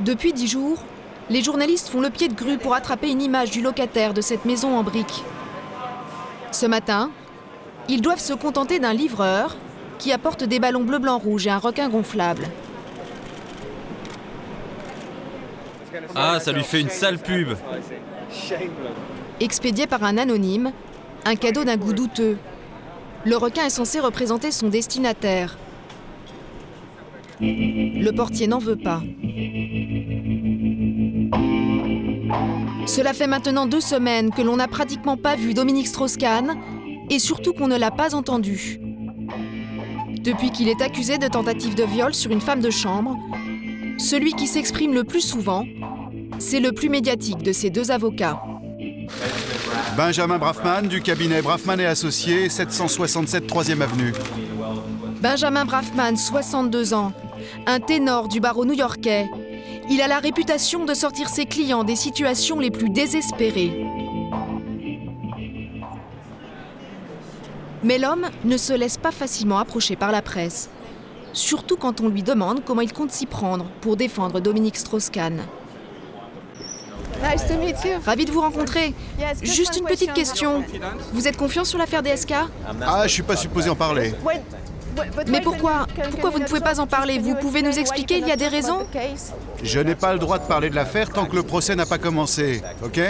Depuis dix jours, les journalistes font le pied de grue pour attraper une image du locataire de cette maison en briques. Ce matin, ils doivent se contenter d'un livreur qui apporte des ballons bleu, blanc, rouge et un requin gonflable. Ah, ça lui fait une sale pub. Expédié par un anonyme, un cadeau d'un goût douteux. Le requin est censé représenter son destinataire. Le portier n'en veut pas. Cela fait maintenant deux semaines que l'on n'a pratiquement pas vu Dominique Strauss-Kahn et surtout qu'on ne l'a pas entendu. Depuis qu'il est accusé de tentative de viol sur une femme de chambre, celui qui s'exprime le plus souvent, c'est le plus médiatique de ces deux avocats. Benjamin Braffman du cabinet Braffman et Associés, 767 3e Avenue. Benjamin Braffman, 62 ans, un ténor du barreau new-yorkais. Il a la réputation de sortir ses clients des situations les plus désespérées. Mais l'homme ne se laisse pas facilement approcher par la presse, surtout quand on lui demande comment il compte s'y prendre pour défendre Dominique Strauss-Kahn. Nice to meet you. Ravi de vous rencontrer. Juste une petite question. question. Vous êtes confiant sur l'affaire DSK Ah, je suis pas supposé en parler. Mais pourquoi Pourquoi vous ne pouvez pas en parler Vous pouvez nous expliquer Il y a des raisons? Je n'ai pas le droit de parler de l'affaire tant que le procès n'a pas commencé. Ok.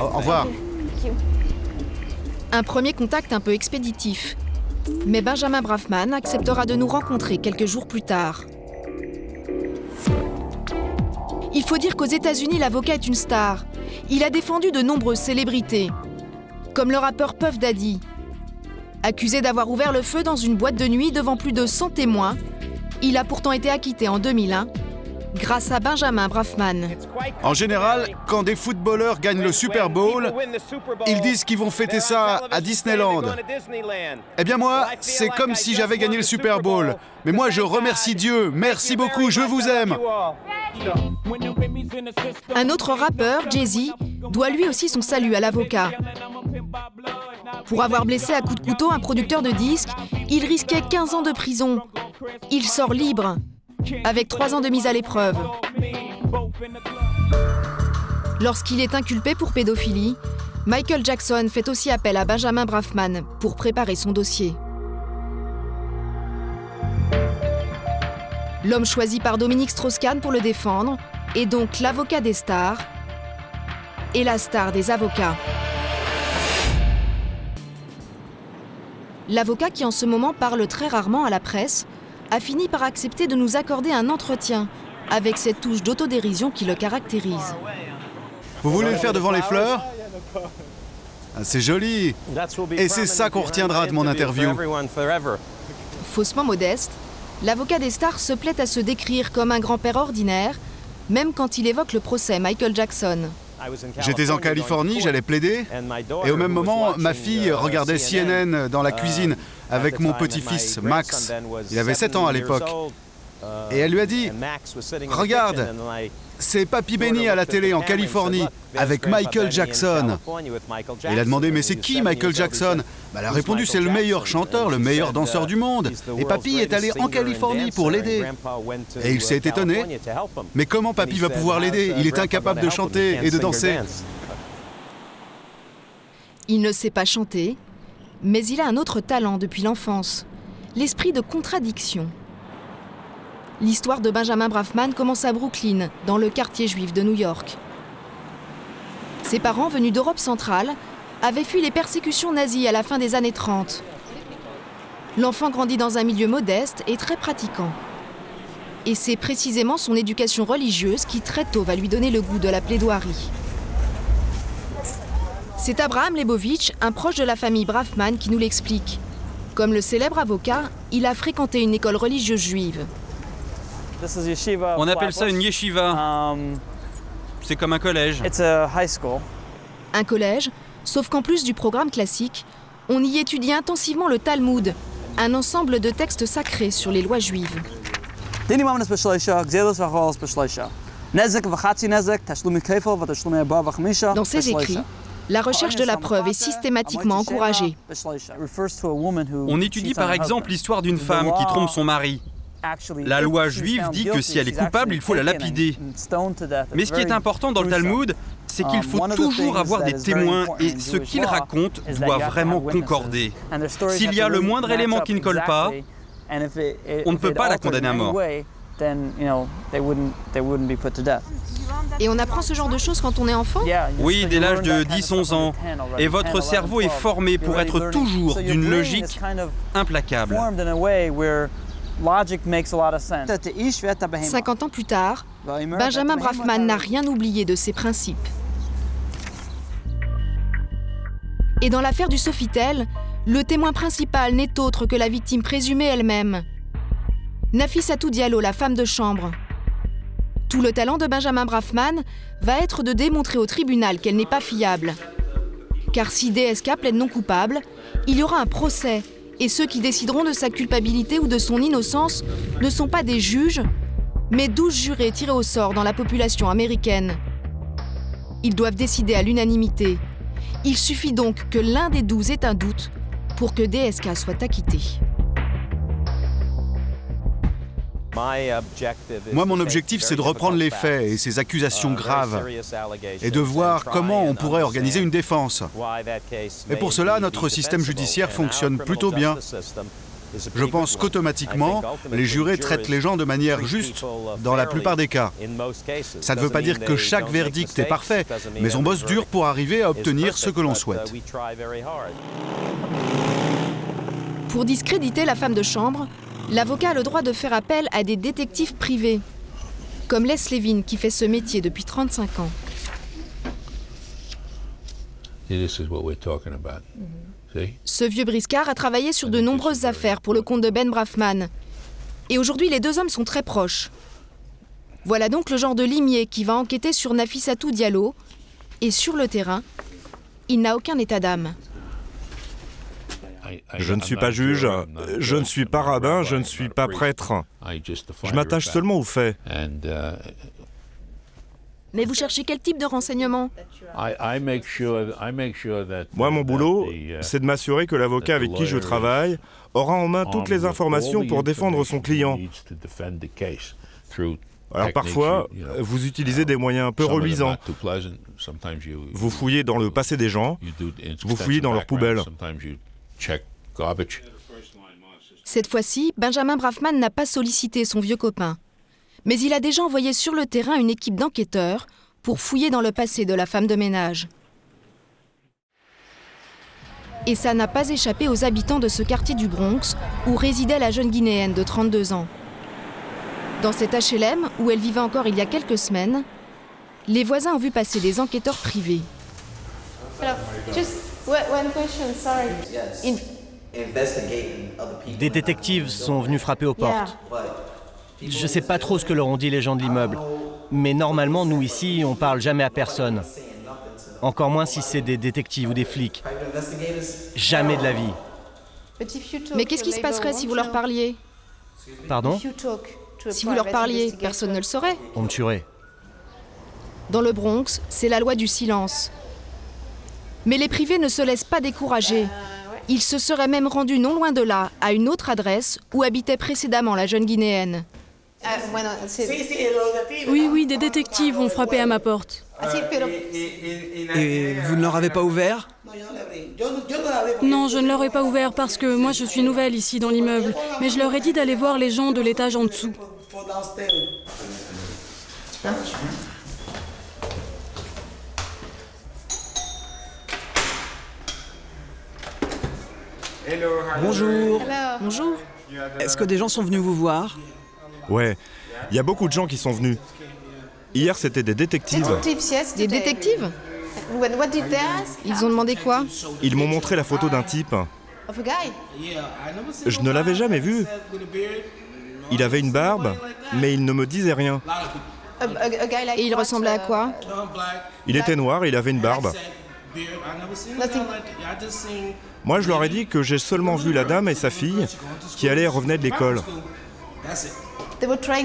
Au au revoir. Un premier contact un peu expéditif. Mais Benjamin Braffman acceptera de nous rencontrer quelques jours plus tard. Il faut dire qu'aux États-Unis, l'avocat est une star. Il a défendu de nombreuses célébrités, comme le rappeur Puff Daddy. Accusé d'avoir ouvert le feu dans une boîte de nuit devant plus de 100 témoins, il a pourtant été acquitté en 2001 grâce à Benjamin Braffman. En général, quand des footballeurs gagnent le Super Bowl, ils disent qu'ils vont fêter ça à Disneyland. Eh bien moi, c'est comme si j'avais gagné le Super Bowl. Mais moi, je remercie Dieu. Merci beaucoup, je vous aime. Un autre rappeur, Jay-Z, doit lui aussi son salut à l'avocat. Pour avoir blessé à coups de couteau un producteur de disques, il risquait 15 ans de prison. Il sort libre, avec 3 ans de mise à l'épreuve. Lorsqu'il est inculpé pour pédophilie, Michael Jackson fait aussi appel à Benjamin Braffman pour préparer son dossier. L'homme choisi par Dominique Strauss-Kahn pour le défendre est donc l'avocat des stars et la star des avocats. L'avocat qui en ce moment parle très rarement à la presse a fini par accepter de nous accorder un entretien avec cette touche d'autodérision qui le caractérise. Vous voulez le faire devant les fleurs? Ah, C'est joli. Et c'est ça qu'on retiendra de mon interview. Faussement modeste, l'avocat des stars se plaît à se décrire comme un grand-père ordinaire, même quand il évoque le procès Michael Jackson. J'étais en Californie, j'allais plaider. Et au même moment, ma fille regardait CNN dans la cuisine avec mon petit-fils Max. Il avait 7 ans à l'époque. Et elle lui a dit Regarde, c'est Papy Benny à la télé en Californie avec Michael Jackson. Il a demandé Mais c'est qui Michael Jackson? Bah, Elle a répondu C'est le meilleur chanteur, le meilleur danseur du monde. Et Papy est allé en Californie pour l'aider. Et il s'est étonné. Mais comment Papy va pouvoir l'aider? Il est incapable de chanter et de danser. Il ne sait pas chanter, mais il a un autre talent depuis l'enfance, l'esprit de contradiction. L'histoire de Benjamin Braffman commence à Brooklyn, dans le quartier juif de New York. Ses parents, venus d'Europe centrale, avaient fui les persécutions nazies à la fin des années 30. L'enfant grandit dans un milieu modeste et très pratiquant. Et c'est précisément son éducation religieuse qui très tôt va lui donner le goût de la plaidoirie. C'est Abraham Lebovitch, un proche de la famille Braffman, qui nous l'explique. Comme le célèbre avocat, il a fréquenté une école religieuse juive. On appelle ça une yeshiva. C'est comme un collège. Un collège, sauf qu'en plus du programme classique, on y étudie intensivement le Talmud, un ensemble de textes sacrés sur les lois juives. Dans ses écrits, la recherche de la preuve est systématiquement encouragée. On étudie par exemple l'histoire d'une femme qui trompe son mari. La loi juive dit que si elle est coupable, il faut la lapider. Mais ce qui est important dans le Talmud, c'est qu'il faut toujours avoir des témoins et ce qu'ils racontent doit vraiment concorder. S'il y a le moindre élément qui ne colle pas, on ne peut pas la condamner à mort. Et on apprend ce genre de choses quand on est enfant? Oui, dès l'âge de 10-11 ans. Et votre cerveau est formé pour être toujours d'une logique implacable. 50 ans plus tard, Benjamin Brafman n'a rien oublié de ses principes. Et dans l'affaire du Sofitel, le témoin principal n'est autre que la victime présumée elle-même. Nafissatou Diallo, la femme de chambre. Tout le talent de Benjamin Brafman va être de démontrer au tribunal qu'elle n'est pas fiable. Car si DSK plaide non coupable, il y aura un procès et ceux qui décideront de sa culpabilité ou de son innocence ne sont pas des juges, mais 12 jurés tirés au sort dans la population américaine. Ils doivent décider à l'unanimité. Il suffit donc que l'un des 12 ait un doute pour que DSK soit acquitté. Moi, mon objectif, c'est de reprendre les faits et ces accusations uh, graves et de voir comment on pourrait organiser une défense. Et pour cela, notre système judiciaire fonctionne plutôt bien. Je pense qu'automatiquement, les jurés traitent les gens de manière juste dans la plupart des cas. Ça ne veut pas dire que chaque verdict est parfait, mais on bosse dur pour arriver à obtenir ce que l'on souhaite. Pour discréditer la femme de chambre, L'avocat a le droit de faire appel à des détectives privés, comme Les Levin qui fait ce métier depuis 35 ans. Ce vieux briscard a travaillé sur de nombreuses affaires pour le compte de Ben Brafman. Et aujourd'hui, les deux hommes sont très proches. Voilà donc le genre de limier qui va enquêter sur Nafissatou Diallo. Et sur le terrain, il n'a aucun état d'âme. Je ne suis pas juge, je ne suis pas rabbin, je ne suis pas prêtre. Je m'attache seulement aux faits. Mais vous cherchez quel type de renseignements Moi, mon boulot, c'est de m'assurer que l'avocat avec qui je travaille aura en main toutes les informations pour défendre son client. Alors parfois, vous utilisez des moyens un peu reluisants. Vous fouillez dans le passé des gens, vous fouillez dans leurs poubelles. Cette fois-ci, Benjamin Brafman n'a pas sollicité son vieux copain. Mais il a déjà envoyé sur le terrain une équipe d'enquêteurs pour fouiller dans le passé de la femme de ménage. Et ça n'a pas échappé aux habitants de ce quartier du Bronx où résidait la jeune Guinéenne de 32 ans. Dans cet HLM, où elle vivait encore il y a quelques semaines, les voisins ont vu passer des enquêteurs privés. Des détectives sont venus frapper aux portes. Je ne sais pas trop ce que leur ont dit les gens de l'immeuble, mais normalement, nous ici, on parle jamais à personne. Encore moins si c'est des détectives ou des flics. Jamais de la vie. Mais qu'est-ce qui se passerait si vous leur parliez Pardon? Si vous leur parliez, personne ne le saurait. On me tuerait. Dans le Bronx, c'est la loi du silence. Mais les privés ne se laissent pas décourager. Ils se seraient même rendus non loin de là, à une autre adresse où habitait précédemment la jeune Guinéenne. Oui, oui, des détectives ont frappé à ma porte. Et vous ne leur avez pas ouvert Non, je ne leur ai pas ouvert parce que moi je suis nouvelle ici dans l'immeuble. Mais je leur ai dit d'aller voir les gens de l'étage en dessous. Bonjour. Bonjour. Est-ce que des gens sont venus vous voir? Ouais, il y a beaucoup de gens qui sont venus. Hier, c'était des détectives. Des détectives? Ils ont demandé quoi? Ils m'ont montré la photo d'un type. Je ne l'avais jamais vu. Il avait une barbe, mais il ne me disait rien. Et il ressemblait à quoi? Il était noir et il avait une barbe. Moi, je leur ai dit que j'ai seulement vu la dame et sa fille qui allaient et revenaient de l'école.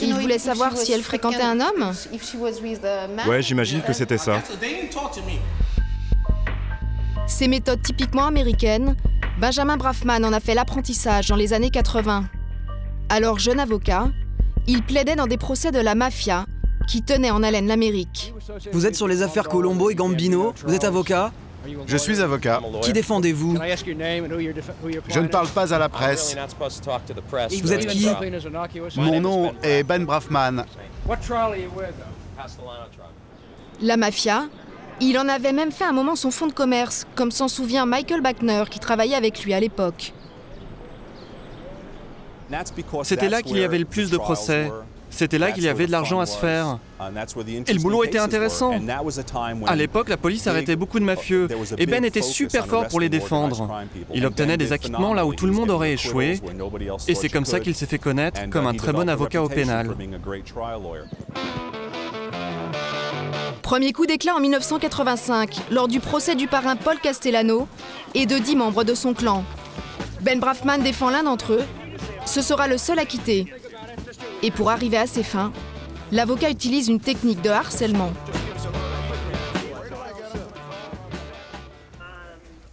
Ils voulaient savoir si elle fréquentait un homme. Ouais, j'imagine que c'était ça. Ces méthodes typiquement américaines, Benjamin Brafman en a fait l'apprentissage dans les années 80. Alors jeune avocat, il plaidait dans des procès de la mafia qui tenait en haleine l'Amérique. Vous êtes sur les affaires Colombo et Gambino Vous êtes avocat Je suis avocat. Qui défendez-vous Je ne parle pas à la presse. Vous êtes qui Mon nom est Ben Brafman. La mafia, il en avait même fait un moment son fonds de commerce, comme s'en souvient Michael Bachner qui travaillait avec lui à l'époque. C'était là qu'il y avait le plus de procès. C'était là qu'il y avait de l'argent à se faire. Et le boulot était intéressant. À l'époque, la police arrêtait beaucoup de mafieux, et Ben était super fort pour les défendre. Il obtenait des acquittements là où tout le monde aurait échoué, et c'est comme ça qu'il s'est fait connaître comme un très bon avocat au pénal. Premier coup d'éclat en 1985, lors du procès du parrain Paul Castellano et de dix membres de son clan. Ben Brafman défend l'un d'entre eux. Ce sera le seul acquitté. Et pour arriver à ses fins, l'avocat utilise une technique de harcèlement.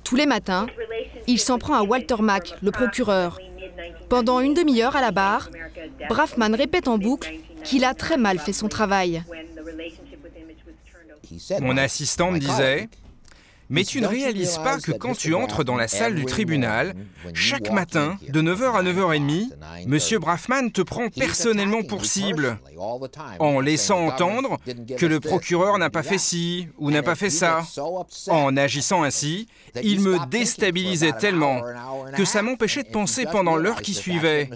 Tous les matins, il s'en prend à Walter Mack, le procureur. Pendant une demi-heure à la barre, Brafman répète en boucle qu'il a très mal fait son travail. Mon assistant me disait mais tu ne réalises pas que quand tu entres dans la salle du tribunal, chaque matin, de 9h à 9h30, M. Braffman te prend personnellement pour cible, en laissant entendre que le procureur n'a pas fait ci ou n'a pas fait ça. En agissant ainsi, il me déstabilisait tellement que ça m'empêchait de penser pendant l'heure qui suivait.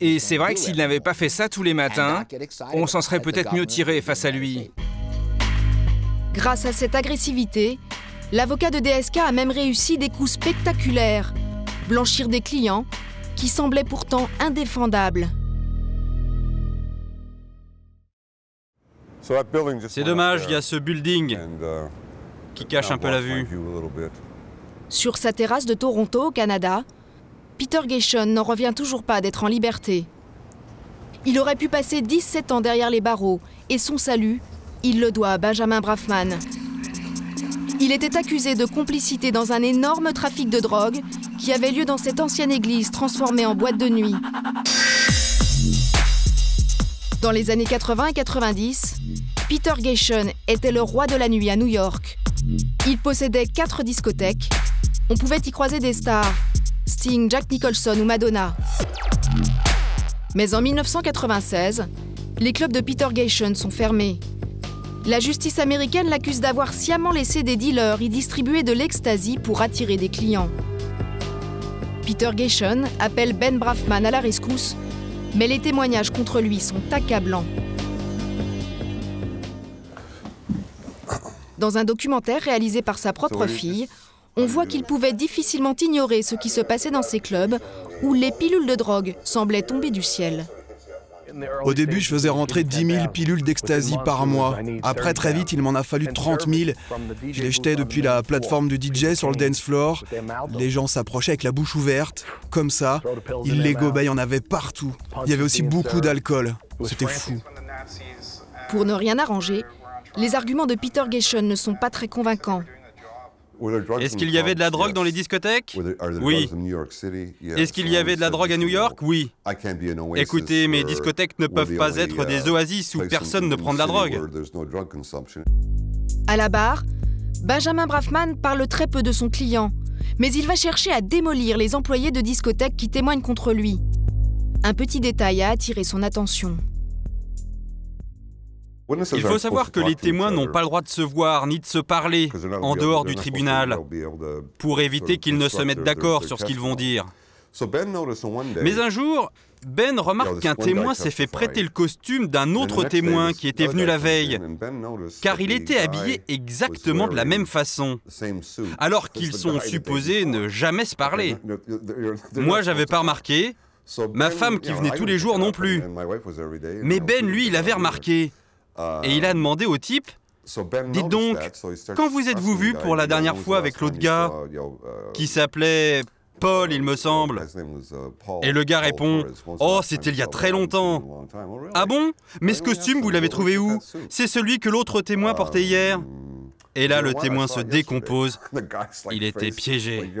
Et c'est vrai que s'il n'avait pas fait ça tous les matins, on s'en serait peut-être mieux tiré face à lui. Grâce à cette agressivité, l'avocat de DSK a même réussi des coups spectaculaires, blanchir des clients qui semblaient pourtant indéfendables. C'est dommage, il y a ce building qui cache un peu la vue. Sur sa terrasse de Toronto, au Canada, Peter Gation n'en revient toujours pas d'être en liberté. Il aurait pu passer 17 ans derrière les barreaux et son salut il le doit à Benjamin Brafman. Il était accusé de complicité dans un énorme trafic de drogue qui avait lieu dans cette ancienne église transformée en boîte de nuit. Dans les années 80 et 90, Peter Gation était le roi de la nuit à New York. Il possédait quatre discothèques. On pouvait y croiser des stars, Sting, Jack Nicholson ou Madonna. Mais en 1996, les clubs de Peter Gation sont fermés la justice américaine l'accuse d'avoir sciemment laissé des dealers y distribuer de l'ecstasy pour attirer des clients. Peter Gation appelle Ben Brafman à la rescousse, mais les témoignages contre lui sont accablants. Dans un documentaire réalisé par sa propre fille, on voit qu'il pouvait difficilement ignorer ce qui se passait dans ces clubs où les pilules de drogue semblaient tomber du ciel. Au début, je faisais rentrer 10 000 pilules d'ecstasy par mois. Après, très vite, il m'en a fallu 30 000. Je les jetais depuis la plateforme du DJ sur le dance floor. Les gens s'approchaient avec la bouche ouverte, comme ça. Ils les gobaient, il y en avait partout. Il y avait aussi beaucoup d'alcool. C'était fou. Pour ne rien arranger, les arguments de Peter Gation ne sont pas très convaincants. Est-ce qu'il y avait de la drogue dans les discothèques? Oui. Est-ce qu'il y avait de la drogue à New York? Oui. Écoutez, mes discothèques ne peuvent pas être des oasis où personne ne prend de la drogue. À la barre, Benjamin Brafman parle très peu de son client, mais il va chercher à démolir les employés de discothèques qui témoignent contre lui. Un petit détail a attiré son attention. Il faut savoir que les témoins n'ont pas le droit de se voir ni de se parler en dehors du tribunal pour éviter qu'ils ne se mettent d'accord sur ce qu'ils vont dire. Ben Mais un jour, Ben remarque qu'un témoin s'est fait prêter le costume d'un autre témoin qui était venu la veille, ben car il était habillé exactement de la même façon, alors qu'ils sont supposés ne jamais se parler. Moi, j'avais pas remarqué, ma ben, femme qui venait tous les jours non plus. Mais Ben, lui, il avait remarqué. Et il a demandé au type ben Dites donc, quand vous êtes-vous vu pour la dernière fois avec l'autre gars uh, qui s'appelait Paul, il me semble uh, Et le gars répond Oh, c'était il y a très longtemps. Ah bon Mais ce costume, vous l'avez trouvé où C'est celui que l'autre témoin portait hier. Um, Et là, le témoin se décompose. Il était piégé.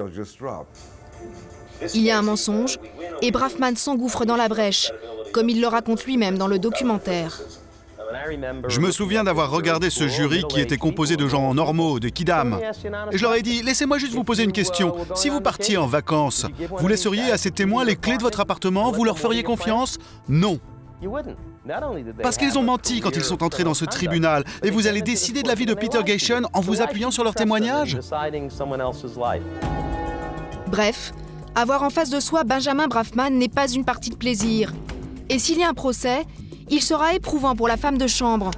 Il y a un mensonge, Et Braffman s'engouffre dans la brèche, comme il le raconte lui-même dans le documentaire. Je me souviens d'avoir regardé ce jury qui était composé de gens normaux, de kidam. Et je leur ai dit, laissez-moi juste vous poser une question. Si vous partiez en vacances, vous laisseriez à ces témoins les clés de votre appartement? Vous leur feriez confiance? Non. Parce qu'ils ont menti quand ils sont entrés dans ce tribunal. Et vous allez décider de la vie de Peter Gation en vous appuyant sur leur témoignage? Bref, avoir en face de soi Benjamin Braffman n'est pas une partie de plaisir. Et s'il y a un procès, il sera éprouvant pour la femme de chambre.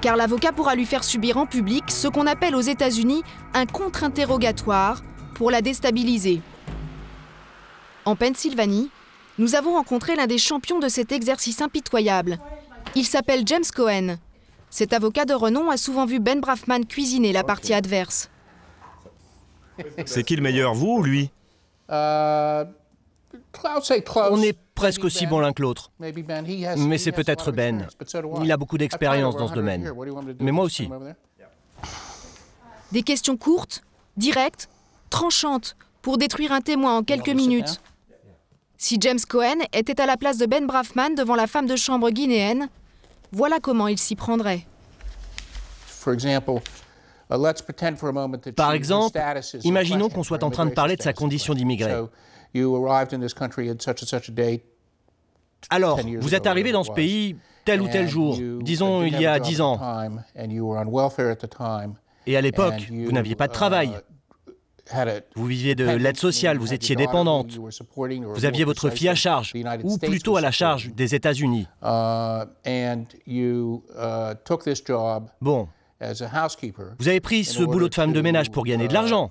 Car l'avocat pourra lui faire subir en public ce qu'on appelle aux États-Unis un contre-interrogatoire pour la déstabiliser. En Pennsylvanie, nous avons rencontré l'un des champions de cet exercice impitoyable. Il s'appelle James Cohen. Cet avocat de renom a souvent vu Ben Braffman cuisiner la partie adverse. C'est qui le meilleur, vous ou lui? Euh, On est presque aussi bon l'un que l'autre. Mais c'est peut-être Ben. Il a beaucoup d'expérience dans ce domaine. Mais moi aussi. Des questions courtes, directes, tranchantes, pour détruire un témoin en quelques minutes. Si James Cohen était à la place de Ben Braffman devant la femme de chambre guinéenne, voilà comment il s'y prendrait. Par exemple, imaginons qu'on soit en train de parler de sa condition d'immigré. Alors, vous êtes arrivé dans ce pays tel ou tel jour, disons il y a dix ans. Et à l'époque, vous n'aviez pas de travail. Vous viviez de l'aide sociale, vous étiez dépendante. Vous aviez votre fille à charge, ou plutôt à la charge des États-Unis. Bon. Vous avez pris ce boulot de femme de ménage pour gagner de l'argent.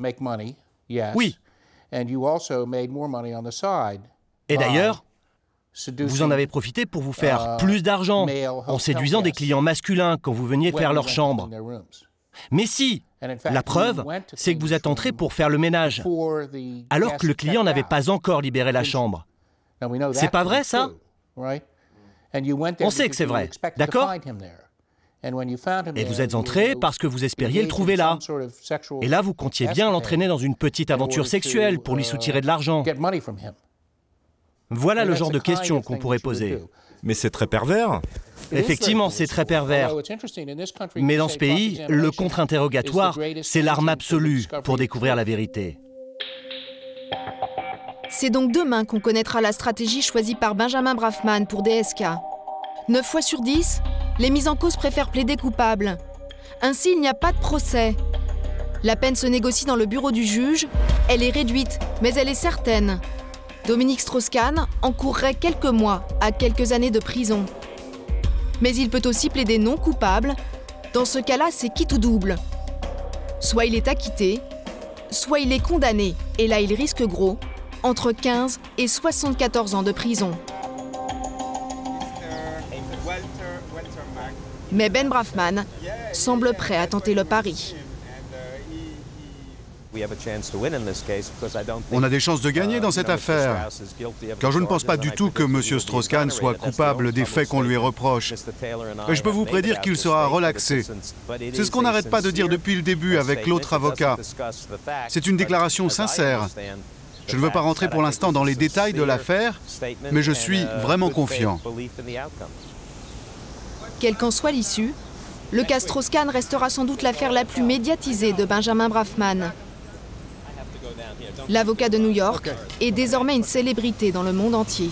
Oui. Et d'ailleurs, vous en avez profité pour vous faire plus d'argent en séduisant des clients masculins quand vous veniez faire leur chambre. Mais si, la preuve, c'est que vous êtes entré pour faire le ménage, alors que le client n'avait pas encore libéré la chambre. C'est pas vrai, ça On sait que c'est vrai, d'accord? Et vous êtes entré parce que vous espériez le trouver là. Et là, vous comptiez bien l'entraîner dans une petite aventure sexuelle pour lui soutirer de l'argent. Voilà le genre de questions qu'on pourrait poser. Mais c'est très pervers. Effectivement, c'est très pervers. Mais dans ce pays, le contre-interrogatoire, c'est l'arme absolue pour découvrir la vérité. C'est donc demain qu'on connaîtra la stratégie choisie par Benjamin Braffman pour DSK. 9 fois sur 10, les mises en cause préfèrent plaider coupable. Ainsi, il n'y a pas de procès. La peine se négocie dans le bureau du juge. Elle est réduite, mais elle est certaine. Dominique Strauss-Kahn encourrait quelques mois à quelques années de prison. Mais il peut aussi plaider non coupable. Dans ce cas-là, c'est quitte ou double. Soit il est acquitté, soit il est condamné, et là il risque gros, entre 15 et 74 ans de prison. Mais Ben Braffman semble prêt à tenter le pari. On a des chances de gagner dans cette affaire, car je ne pense pas du tout que M. Strauss-Kahn soit coupable des faits qu'on lui reproche. Et je peux vous prédire qu'il sera relaxé. C'est ce qu'on n'arrête pas de dire depuis le début avec l'autre avocat. C'est une déclaration sincère. Je ne veux pas rentrer pour l'instant dans les détails de l'affaire, mais je suis vraiment confiant. Quelle qu'en soit l'issue, le cas Strauss-Kahn restera sans doute l'affaire la plus médiatisée de Benjamin Braffman. L'avocat de New York est désormais une célébrité dans le monde entier.